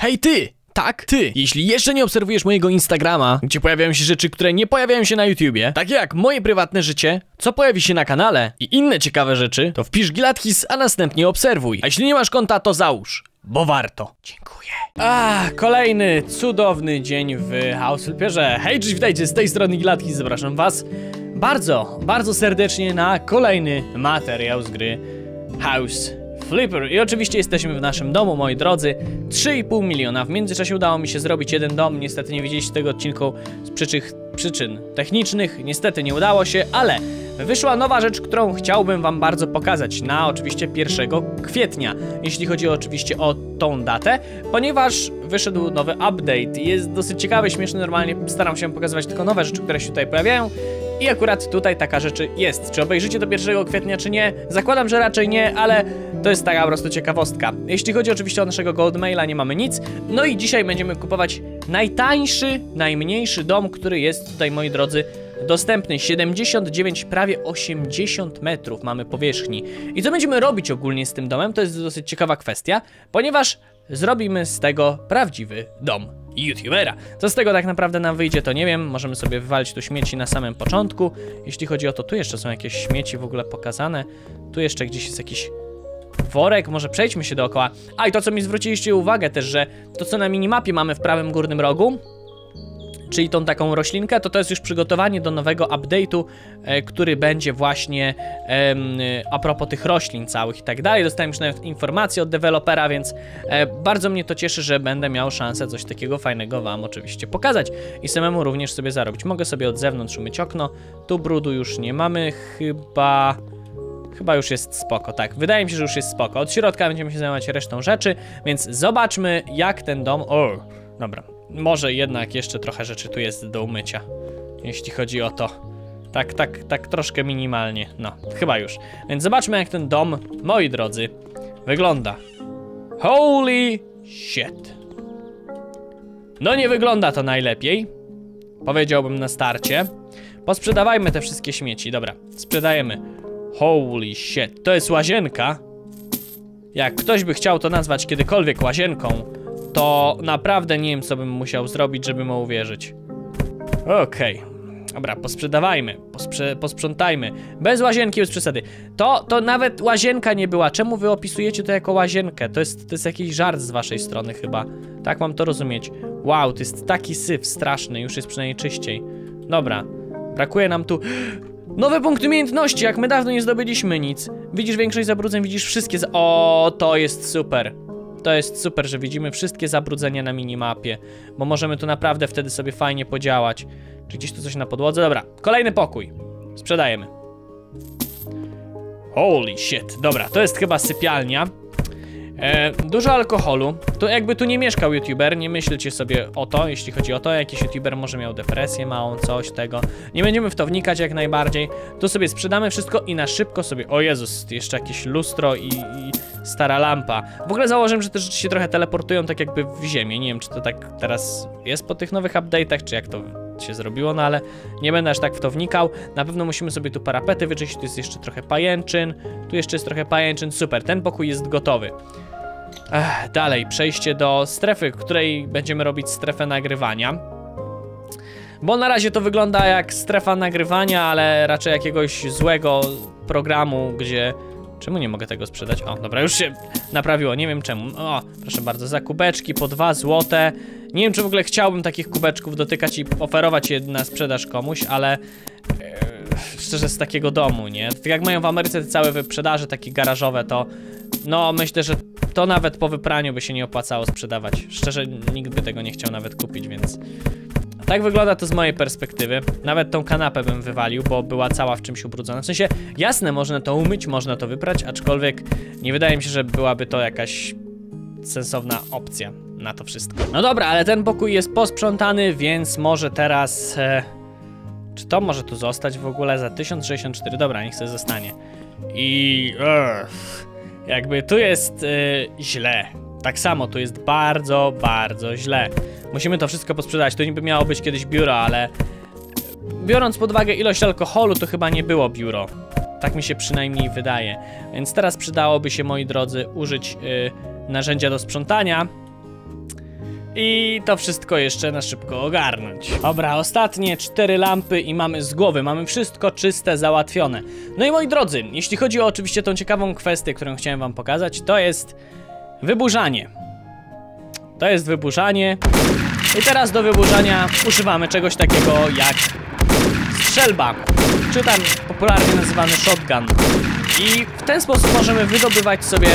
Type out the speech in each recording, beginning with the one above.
Hej ty! Tak, ty! Jeśli jeszcze nie obserwujesz mojego Instagrama, gdzie pojawiają się rzeczy, które nie pojawiają się na YouTubie, takie jak moje prywatne życie, co pojawi się na kanale i inne ciekawe rzeczy, to wpisz Gilatkis, a następnie obserwuj. A jeśli nie masz konta, to załóż, bo warto. Dziękuję. A, kolejny cudowny dzień w House Flipperze. Hej, cześć, witajcie, z tej strony Gilatkis, zapraszam was bardzo, bardzo serdecznie na kolejny materiał z gry House Flipper. I oczywiście jesteśmy w naszym domu, moi drodzy. 3,5 miliona. W międzyczasie udało mi się zrobić jeden dom. Niestety nie widzieliście tego odcinku z przyczyn, przyczyn technicznych. Niestety nie udało się, ale wyszła nowa rzecz, którą chciałbym wam bardzo pokazać na oczywiście 1 kwietnia. Jeśli chodzi oczywiście o tą datę, ponieważ wyszedł nowy update. Jest dosyć ciekawy, śmieszny, normalnie staram się pokazywać tylko nowe rzeczy, które się tutaj pojawiają. I akurat tutaj taka rzeczy jest. Czy obejrzycie do 1 kwietnia, czy nie? Zakładam, że raczej nie, ale to jest taka po prostu ciekawostka. Jeśli chodzi oczywiście o naszego Goldmaila, nie mamy nic. No i dzisiaj będziemy kupować najtańszy, najmniejszy dom, który jest tutaj, moi drodzy, dostępny. 79, prawie 80 metrów mamy powierzchni. I co będziemy robić ogólnie z tym domem, to jest dosyć ciekawa kwestia, ponieważ zrobimy z tego prawdziwy dom youtubera. Co z tego tak naprawdę nam wyjdzie, to nie wiem. Możemy sobie wywalić tu śmieci na samym początku. Jeśli chodzi o to, tu jeszcze są jakieś śmieci w ogóle pokazane. Tu jeszcze gdzieś jest jakiś worek, może przejdźmy się dookoła. A i to, co mi zwróciliście uwagę też, że to, co na minimapie mamy w prawym górnym rogu, czyli tą taką roślinkę, to to jest już przygotowanie do nowego update'u, e, który będzie właśnie a propos tych roślin całych i tak dalej. Dostałem już nawet informacje od dewelopera, więc e, bardzo mnie to cieszy, że będę miał szansę coś takiego fajnego wam oczywiście pokazać i samemu również sobie zarobić. Mogę sobie od zewnątrz umyć okno, tu brudu już nie mamy, chyba... Chyba już jest spoko, tak. Wydaje mi się, że już jest spoko. Od środka będziemy się zajmować resztą rzeczy, więc zobaczmy jak ten dom... O, dobra. Może jednak jeszcze trochę rzeczy tu jest do umycia. Jeśli chodzi o to. Tak, tak, tak troszkę minimalnie. No, chyba już. Więc zobaczmy jak ten dom, moi drodzy, wygląda. Holy shit. No nie wygląda to najlepiej. Powiedziałbym na starcie. Posprzedawajmy te wszystkie śmieci. Dobra, sprzedajemy. Holy shit, to jest łazienka. Jak ktoś by chciał to nazwać kiedykolwiek łazienką, to naprawdę nie wiem, co bym musiał zrobić, żeby mu uwierzyć. Okej. Okay. Dobra, posprzedawajmy, posprze posprzątajmy. Bez łazienki, bez przesady. To, to nawet łazienka nie była. Czemu wy opisujecie to jako łazienkę? To jest, to jest jakiś żart z waszej strony chyba. Tak mam to rozumieć. Wow, to jest taki syf straszny, już jest przynajmniej czyściej. Dobra, brakuje nam tu... Nowe punkty umiejętności, jak my dawno nie zdobyliśmy nic. Widzisz większość zabrudzeń, widzisz wszystkie za... O, to jest super. To jest super, że widzimy wszystkie zabrudzenia na minimapie, bo możemy tu naprawdę wtedy sobie fajnie podziałać. Czy gdzieś tu coś na podłodze? Dobra, kolejny pokój. Sprzedajemy. Holy shit. Dobra, to jest chyba sypialnia. E, dużo alkoholu. To jakby tu nie mieszkał youtuber, nie myślcie sobie o to, jeśli chodzi o to, jakiś youtuber może miał depresję małą, coś tego. Nie będziemy w to wnikać jak najbardziej. Tu sobie sprzedamy wszystko i na szybko sobie... O Jezus, jeszcze jakieś lustro i, i stara lampa. W ogóle założyłem, że te rzeczy się trochę teleportują tak jakby w ziemię. Nie wiem, czy to tak teraz jest po tych nowych update'ach, czy jak to się zrobiło, no ale nie będę aż tak w to wnikał. Na pewno musimy sobie tu parapety wyczyścić, tu jest jeszcze trochę pajęczyn, tu jeszcze jest trochę pajęczyn, super, ten pokój jest gotowy. Ech, dalej, przejście do strefy, w której będziemy robić strefę nagrywania. Bo na razie to wygląda jak strefa nagrywania, ale raczej jakiegoś złego programu, gdzie... Czemu nie mogę tego sprzedać? O, dobra, już się naprawiło, nie wiem czemu. O, proszę bardzo, za kubeczki po dwa złote. Nie wiem, czy w ogóle chciałbym takich kubeczków dotykać i oferować je na sprzedaż komuś, ale... Yy, szczerze, z takiego domu, nie? Tak jak mają w Ameryce te całe wyprzedaże takie garażowe, to... No, myślę, że to nawet po wypraniu by się nie opłacało sprzedawać. Szczerze, nikt by tego nie chciał nawet kupić, więc... Tak wygląda to z mojej perspektywy. Nawet tą kanapę bym wywalił, bo była cała w czymś ubrudzona. W sensie, jasne, można to umyć, można to wyprać, aczkolwiek nie wydaje mi się, że byłaby to jakaś sensowna opcja na to wszystko. No dobra, ale ten pokój jest posprzątany, więc może teraz... E, czy to może tu zostać w ogóle za 1064? Dobra, niech sobie zostanie. I... E, jakby tu jest e, źle. Tak samo, tu jest bardzo, bardzo źle. Musimy to wszystko posprzedać. To niby miało być kiedyś biuro, ale... Biorąc pod uwagę ilość alkoholu, to chyba nie było biuro. Tak mi się przynajmniej wydaje. Więc teraz przydałoby się, moi drodzy, użyć yy, narzędzia do sprzątania. I to wszystko jeszcze na szybko ogarnąć. Dobra, ostatnie cztery lampy i mamy z głowy, mamy wszystko czyste, załatwione. No i moi drodzy, jeśli chodzi o oczywiście tą ciekawą kwestię, którą chciałem wam pokazać, to jest wyburzanie. To jest wyburzanie. I teraz do wyburzania używamy czegoś takiego jak strzelba, czy tam popularnie nazywany shotgun. I w ten sposób możemy wydobywać sobie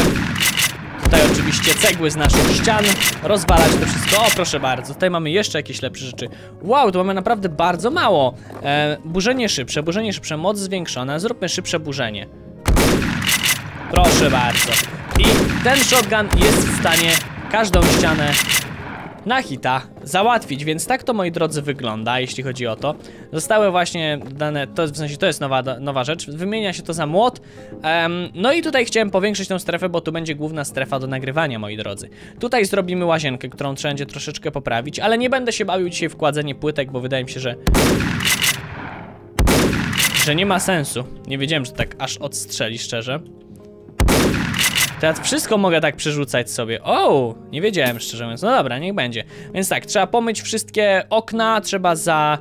tutaj oczywiście cegły z naszych ścian, rozwalać to wszystko. O, proszę bardzo, tutaj mamy jeszcze jakieś lepsze rzeczy. Wow, tu mamy naprawdę bardzo mało. E, burzenie szybsze, burzenie szybsze, moc zwiększona. Zróbmy szybsze burzenie. Proszę bardzo. I ten shotgun jest w stanie każdą ścianę na hita załatwić, więc tak to moi drodzy wygląda, jeśli chodzi o to. Zostały właśnie dane, to w sensie to jest nowa, nowa rzecz, wymienia się to za młot. Um, no i tutaj chciałem powiększyć tą strefę, bo tu będzie główna strefa do nagrywania, moi drodzy. Tutaj zrobimy łazienkę, którą trzeba będzie troszeczkę poprawić, ale nie będę się bawił dzisiaj w kładzenie płytek, bo wydaje mi się, że że nie ma sensu. Nie wiedziałem, że tak aż odstrzeli, szczerze. Teraz wszystko mogę tak przerzucać sobie. O, nie wiedziałem szczerze mówiąc. No dobra, niech będzie. Więc tak, trzeba pomyć wszystkie okna, trzeba za,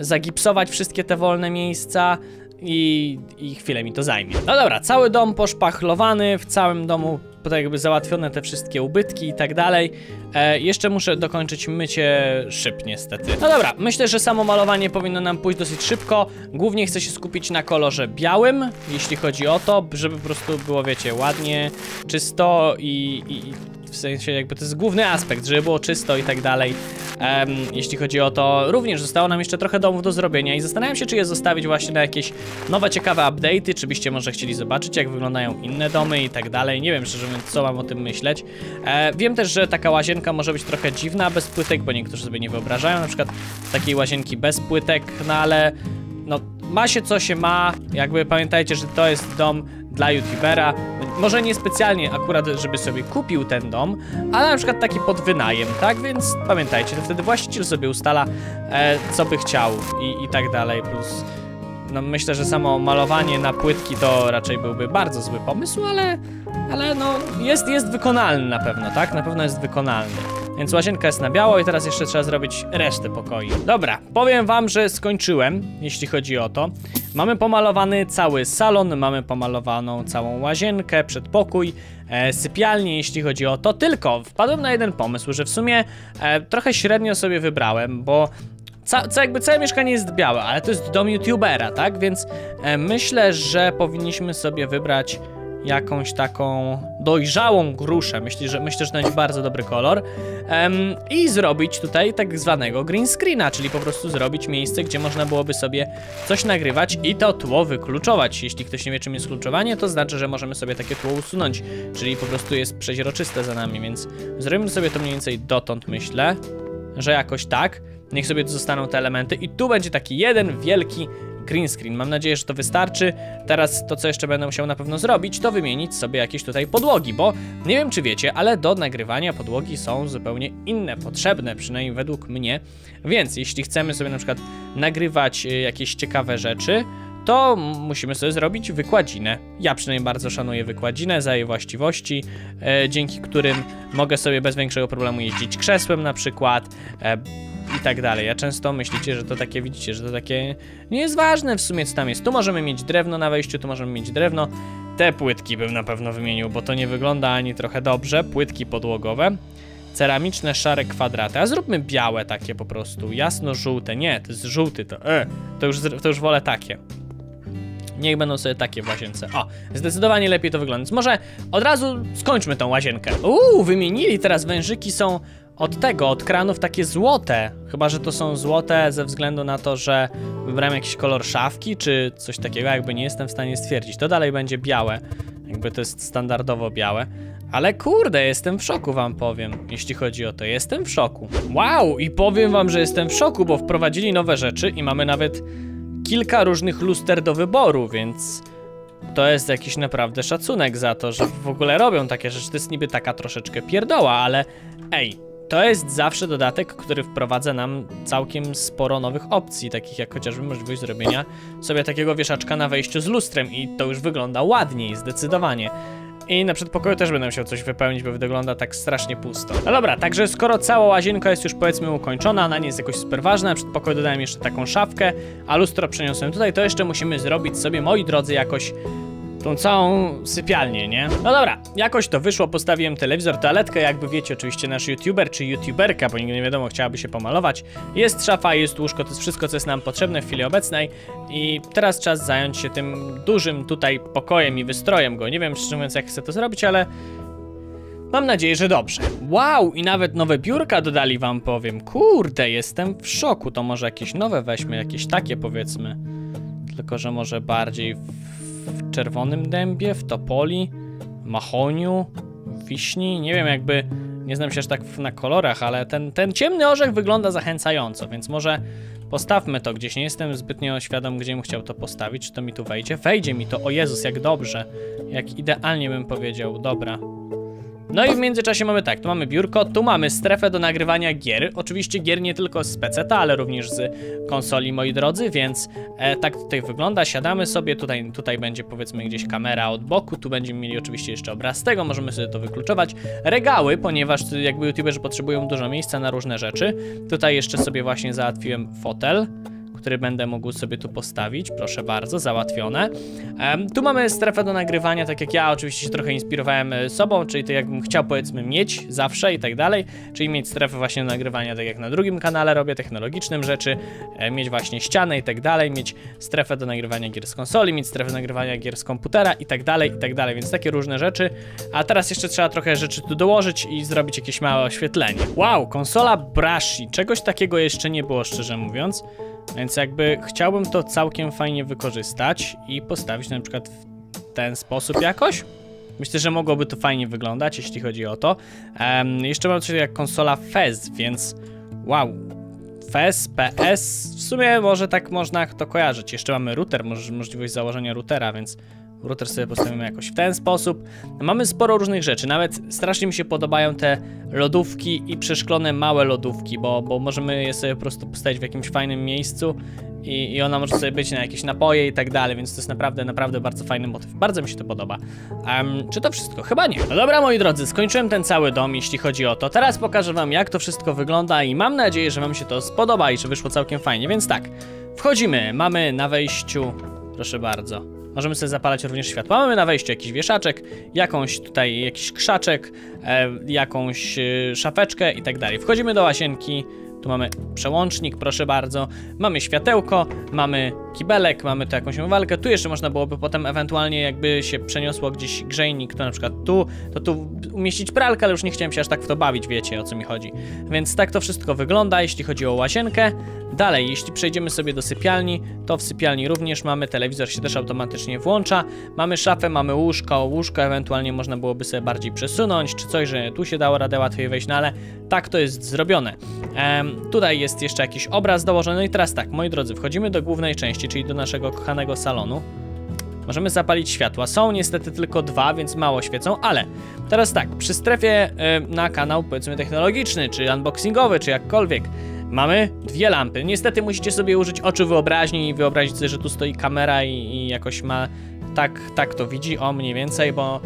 zagipsować wszystkie te wolne miejsca i, i chwilę mi to zajmie. No dobra, cały dom poszpachlowany, w całym domu tak jakby załatwione te wszystkie ubytki i tak dalej. E, jeszcze muszę dokończyć mycie szyb niestety. No dobra, myślę, że samo malowanie powinno nam pójść dosyć szybko. Głównie chcę się skupić na kolorze białym, jeśli chodzi o to, żeby po prostu było, wiecie, ładnie, czysto i, i w sensie jakby to jest główny aspekt, żeby było czysto i tak dalej. Um, jeśli chodzi o to, również zostało nam jeszcze trochę domów do zrobienia i zastanawiam się, czy je zostawić właśnie na jakieś nowe, ciekawe update'y, czy byście może chcieli zobaczyć, jak wyglądają inne domy i tak dalej. Nie wiem, szczerze mówiąc, co mam o tym myśleć. E, wiem też, że taka łazienka może być trochę dziwna bez płytek, bo niektórzy sobie nie wyobrażają na przykład takiej łazienki bez płytek, no ale no ma się co się ma, jakby pamiętajcie, że to jest dom dla youtubera, może nie specjalnie akurat, żeby sobie kupił ten dom, ale na przykład taki pod wynajem, tak? Więc pamiętajcie, to wtedy właściciel sobie ustala, e, co by chciał i, i tak dalej, plus no myślę, że samo malowanie na płytki to raczej byłby bardzo zły pomysł, ale, ale no jest, jest wykonalny na pewno, tak? Na pewno jest wykonalny. Więc łazienka jest na biało i teraz jeszcze trzeba zrobić resztę pokoi. Dobra, powiem wam, że skończyłem, jeśli chodzi o to. Mamy pomalowany cały salon, mamy pomalowaną całą łazienkę, przedpokój, e, sypialnię, jeśli chodzi o to. Tylko wpadłem na jeden pomysł, że w sumie e, trochę średnio sobie wybrałem, bo Ca, ca, jakby całe mieszkanie jest białe, ale to jest dom youtubera, tak? Więc e, myślę, że powinniśmy sobie wybrać jakąś taką dojrzałą gruszę. Myślę, że, myślę, że to będzie bardzo dobry kolor. Um, I zrobić tutaj tak zwanego green screena, czyli po prostu zrobić miejsce, gdzie można byłoby sobie coś nagrywać i to tło wykluczować. Jeśli ktoś nie wie, czym jest kluczowanie, to znaczy, że możemy sobie takie tło usunąć, czyli po prostu jest przeźroczyste za nami, więc zrobimy sobie to mniej więcej dotąd, myślę, że jakoś tak. Niech sobie tu zostaną te elementy i tu będzie taki jeden wielki green screen. Mam nadzieję, że to wystarczy. Teraz to, co jeszcze będę musiał na pewno zrobić, to wymienić sobie jakieś tutaj podłogi, bo nie wiem, czy wiecie, ale do nagrywania podłogi są zupełnie inne, potrzebne, przynajmniej według mnie. Więc jeśli chcemy sobie na przykład nagrywać y, jakieś ciekawe rzeczy, to musimy sobie zrobić wykładzinę. Ja przynajmniej bardzo szanuję wykładzinę za jej właściwości, e, dzięki którym mogę sobie bez większego problemu jeździć krzesłem na przykład, e, i tak dalej. A często myślicie, że to takie, widzicie, że to takie nie jest ważne w sumie co tam jest. Tu możemy mieć drewno na wejściu, tu możemy mieć drewno. Te płytki bym na pewno wymienił, bo to nie wygląda ani trochę dobrze. Płytki podłogowe. Ceramiczne, szare kwadraty. A zróbmy białe takie po prostu. Jasno-żółte. Nie, to jest żółty to. E, to, już, to już wolę takie. Niech będą sobie takie w łazience. O, zdecydowanie lepiej to wygląda. Więc może od razu skończmy tą łazienkę. Uuu, wymienili teraz wężyki są od tego, od kranów takie złote. Chyba, że to są złote ze względu na to, że wybrałem jakiś kolor szafki, czy coś takiego, jakby nie jestem w stanie stwierdzić. To dalej będzie białe, jakby to jest standardowo białe. Ale kurde, jestem w szoku wam powiem, jeśli chodzi o to. Jestem w szoku. Wow, i powiem wam, że jestem w szoku, bo wprowadzili nowe rzeczy i mamy nawet kilka różnych luster do wyboru, więc to jest jakiś naprawdę szacunek za to, że w ogóle robią takie rzeczy. To jest niby taka troszeczkę pierdoła, ale ej, to jest zawsze dodatek, który wprowadza nam całkiem sporo nowych opcji, takich jak chociażby możliwość zrobienia sobie takiego wieszaczka na wejściu z lustrem i to już wygląda ładniej, zdecydowanie. I na przedpokoju też będę musiał coś wypełnić, bo wygląda tak strasznie pusto. No dobra, także skoro cała łazienka jest już powiedzmy ukończona, ona nie jest jakoś super ważna, na przedpokoju dodałem jeszcze taką szafkę, a lustro przeniosłem tutaj, to jeszcze musimy zrobić sobie, moi drodzy, jakoś tą całą sypialnię, nie? No dobra, jakoś to wyszło, postawiłem telewizor, toaletkę, jakby wiecie, oczywiście nasz youtuber czy youtuberka, bo nigdy nie wiadomo, chciałaby się pomalować. Jest szafa, jest łóżko, to jest wszystko, co jest nam potrzebne w chwili obecnej i teraz czas zająć się tym dużym tutaj pokojem i wystrojem go. Nie wiem, szczerze mówiąc, jak chcę to zrobić, ale Mam nadzieję, że dobrze. Wow, i nawet nowe biurka dodali wam powiem. Kurde, jestem w szoku. To może jakieś nowe weźmy, jakieś takie powiedzmy. Tylko, że może bardziej w, czerwonym dębie, w topoli, mahoniu, wiśni. Nie wiem, jakby nie znam się aż tak na kolorach, ale ten, ten ciemny orzech wygląda zachęcająco, więc może postawmy to gdzieś. Nie jestem zbytnio świadom, gdzie bym chciał to postawić. Czy to mi tu wejdzie? Wejdzie mi to. O Jezus, jak dobrze. Jak idealnie bym powiedział. Dobra. No i w międzyczasie mamy tak, tu mamy biurko, tu mamy strefę do nagrywania gier. Oczywiście gier nie tylko z PC, ale również z konsoli, moi drodzy, więc e, tak tutaj wygląda. Siadamy sobie, tutaj, tutaj będzie powiedzmy gdzieś kamera od boku, tu będziemy mieli oczywiście jeszcze obraz tego, możemy sobie to wykluczować. Regały, ponieważ jakby youtuberzy potrzebują dużo miejsca na różne rzeczy. Tutaj jeszcze sobie właśnie załatwiłem fotel który będę mógł sobie tu postawić. Proszę bardzo, załatwione. Tu mamy strefę do nagrywania, tak jak ja oczywiście się trochę inspirowałem e, sobą, czyli to jakbym chciał powiedzmy mieć zawsze i tak dalej, czyli mieć strefę właśnie do nagrywania, tak jak na drugim kanale robię, technologicznym rzeczy, e, mieć właśnie ścianę i tak dalej, mieć strefę do nagrywania gier z konsoli, mieć strefę do nagrywania gier z komputera i tak dalej, i tak dalej, więc takie różne rzeczy. A teraz jeszcze trzeba trochę rzeczy tu dołożyć i zrobić jakieś małe oświetlenie. Wow, konsola Brashi, czegoś takiego jeszcze nie było, szczerze mówiąc. Więc jakby chciałbym to całkiem fajnie wykorzystać i postawić na przykład w ten sposób jakoś. Myślę, że mogłoby to fajnie wyglądać, jeśli chodzi o to. Em, jeszcze mam coś jak konsola FES, więc wow. FES, PS, w sumie może tak można to kojarzyć. Jeszcze mamy router, możliwość założenia routera, więc router sobie postawimy jakoś w ten sposób. Mamy sporo różnych rzeczy, nawet strasznie mi się podobają te lodówki i przeszklone małe lodówki, bo, bo możemy je sobie po prostu postawić w jakimś fajnym miejscu i, i ona może sobie być na jakieś napoje i tak dalej, więc to jest naprawdę, naprawdę bardzo fajny motyw. Bardzo mi się to podoba. Em, czy to wszystko? Chyba nie. No dobra, moi drodzy, skończyłem ten cały dom, jeśli chodzi o to. Teraz pokażę wam, jak to wszystko wygląda i mam nadzieję, że wam się to spodoba i że wyszło całkiem fajnie, więc tak. Wchodzimy, mamy na wejściu, proszę bardzo, Możemy sobie zapalać również światła. Mamy na wejściu jakiś wieszaczek, jakąś tutaj jakiś krzaczek, e, jakąś e, szafeczkę i tak dalej. Wchodzimy do łazienki. Tu mamy przełącznik, proszę bardzo. Mamy światełko, mamy kibelek, mamy tu jakąś umywalkę. Tu jeszcze można byłoby potem ewentualnie jakby się przeniosło gdzieś grzejnik, to na przykład tu, to tu umieścić pralkę, ale już nie chciałem się aż tak w to bawić, wiecie o co mi chodzi. Więc tak to wszystko wygląda, jeśli chodzi o łazienkę. Dalej, jeśli przejdziemy sobie do sypialni, to w sypialni również mamy telewizor, się też automatycznie włącza. Mamy szafę, mamy łóżko, łóżko ewentualnie można byłoby sobie bardziej przesunąć, czy coś, że tu się dało radę łatwiej wejść, no ale tak to jest zrobione. Em, tutaj jest jeszcze jakiś obraz dołożony, no i teraz tak, moi drodzy, wchodzimy do głównej części, czyli do naszego kochanego salonu. Możemy zapalić światła. Są niestety tylko dwa, więc mało świecą, ale teraz tak, przy strefie na kanał powiedzmy technologiczny, czy unboxingowy, czy jakkolwiek, mamy dwie lampy. Niestety musicie sobie użyć oczu wyobraźni i wyobrazić sobie, że tu stoi kamera i, i jakoś ma tak, tak to widzi, o mniej więcej, bo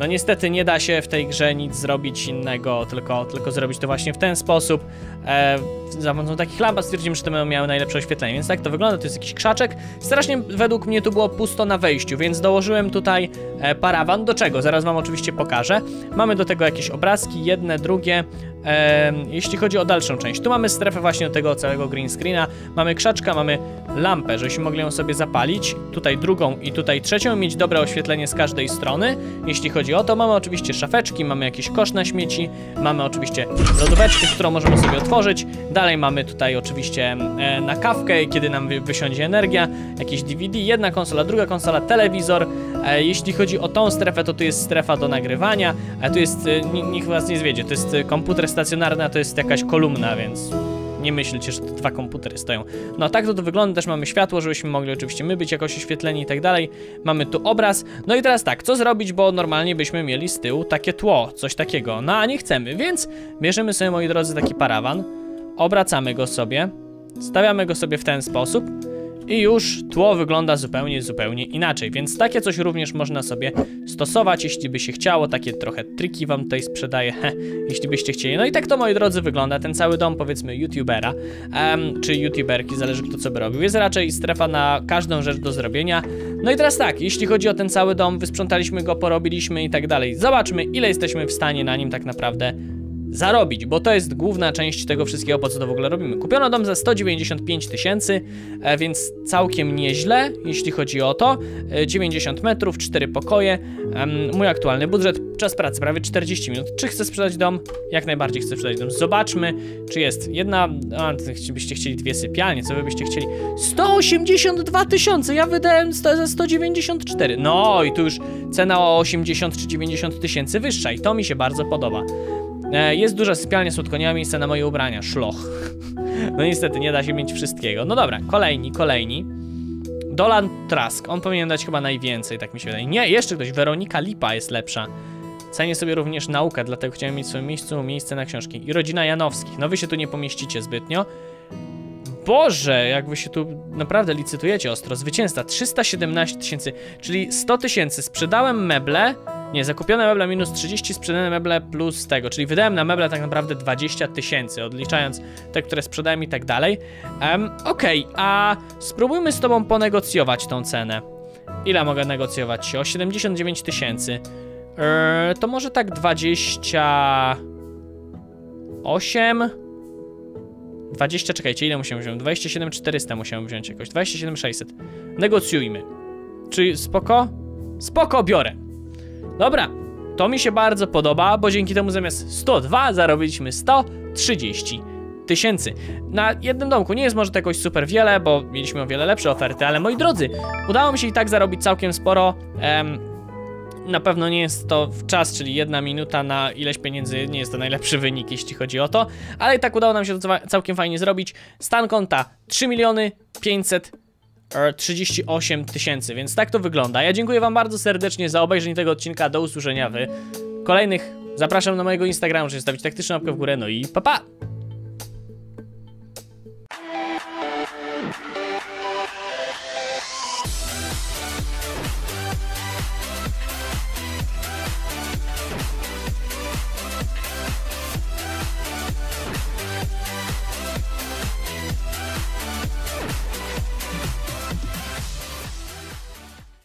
no niestety nie da się w tej grze nic zrobić innego, tylko, tylko zrobić to właśnie w ten sposób. E, za pomocą takich lamp a stwierdzimy, że to będą miały najlepsze oświetlenie, więc tak to wygląda, to jest jakiś krzaczek. Strasznie według mnie tu było pusto na wejściu, więc dołożyłem tutaj e, parawan. Do czego? Zaraz wam oczywiście pokażę. Mamy do tego jakieś obrazki, jedne, drugie. E, jeśli chodzi o dalszą część, tu mamy strefę właśnie do tego całego green screena, mamy krzaczka, mamy lampę, żebyśmy mogli ją sobie zapalić, tutaj drugą i tutaj trzecią, mieć dobre oświetlenie z każdej strony. Jeśli chodzi o to, mamy oczywiście szafeczki, mamy jakiś kosz na śmieci, mamy oczywiście lodóweczkę, którą możemy sobie otworzyć. Dalej mamy tutaj oczywiście e, na kawkę, kiedy nam wy, wysiądzie energia, jakieś DVD, jedna konsola, druga konsola, telewizor. E, jeśli chodzi o tą strefę, to tu jest strefa do nagrywania, a tu jest, e, ni- nikt was nie zwiedzie, to jest komputer stacjonarny, a to jest jakaś kolumna, więc nie myślcie, że to dwa komputery stoją. No tak to to wygląda, też mamy światło, żebyśmy mogli oczywiście my być jakoś oświetleni i tak dalej. Mamy tu obraz. No i teraz tak, co zrobić, bo normalnie byśmy mieli z tyłu takie tło, coś takiego. No a nie chcemy, więc bierzemy sobie, moi drodzy, taki parawan, obracamy go sobie, stawiamy go sobie w ten sposób i już tło wygląda zupełnie, zupełnie inaczej, więc takie coś również można sobie stosować, jeśli by się chciało, takie trochę triki wam tutaj sprzedaję, he, jeśli byście chcieli. No i tak to, moi drodzy, wygląda ten cały dom, powiedzmy, youtubera, em, czy youtuberki, zależy kto co by robił. Jest raczej strefa na każdą rzecz do zrobienia. No i teraz tak, jeśli chodzi o ten cały dom, wysprzątaliśmy go, porobiliśmy i tak dalej. Zobaczmy, ile jesteśmy w stanie na nim tak naprawdę zarobić, bo to jest główna część tego wszystkiego, po co to w ogóle robimy. Kupiono dom za 195 tysięcy, e, więc całkiem nieźle, jeśli chodzi o to. E, 90 metrów, 4 pokoje. Mój aktualny budżet, czas pracy prawie 40 minut. Czy chcę sprzedać dom? Jak najbardziej chcę sprzedać dom. Zobaczmy, czy jest jedna, a, byście chcieli dwie sypialnie, co wy byście chcieli? 182 tysiące, ja wydałem za 194. No i tu już cena o 80 czy 90 tysięcy wyższa i to mi się bardzo podoba. E, Jest duża sypialnia z słodkoniami, miejsce na moje ubrania, szloch. No niestety, nie da się mieć wszystkiego. No dobra, kolejni, kolejni. Dolan Trask, on powinien dać chyba najwięcej, tak mi się wydaje. Nie, jeszcze ktoś, Weronika Lipa jest lepsza. Cenię sobie również naukę, dlatego chciałem mieć w swoim miejscu miejsce na książki. I rodzina Janowskich, no wy się tu nie pomieścicie zbytnio. Boże, jak wy się tu naprawdę licytujecie ostro. Zwycięzca 317 tysięcy, czyli 100 tysięcy. Sprzedałem meble. Nie, zakupione meble minus 30, sprzedane meble plus tego, czyli wydałem na meble tak naprawdę 20 tysięcy, odliczając te, które sprzedałem i tak dalej. Um, Okej, a spróbujmy z tobą ponegocjować tą cenę. Ile mogę negocjować? O 79 tysięcy. Eee, to może tak 28? 20, czekajcie, ile musiałem wziąć? 27 400 musiałem wziąć jakoś, 27 600. Negocjujmy. Czy spoko? Spoko, biorę. Dobra, to mi się bardzo podoba, bo dzięki temu zamiast 102 zarobiliśmy 130 tysięcy. Na jednym domku nie jest może to jakoś super wiele, bo mieliśmy o wiele lepsze oferty, ale moi drodzy, udało mi się i tak zarobić całkiem sporo. Em, na pewno nie jest to w czas, czyli jedna minuta na ileś pieniędzy, nie jest to najlepszy wynik, jeśli chodzi o to, ale i tak udało nam się to ca- całkiem fajnie zrobić. Stan konta 3 miliony 500 e, 38 tysięcy, więc tak to wygląda. Ja dziękuję wam bardzo serdecznie za obejrzenie tego odcinka, do usłyszenia w kolejnych. Zapraszam na mojego Instagrama, żeby stawić taktyczną łapkę w górę, no i pa pa!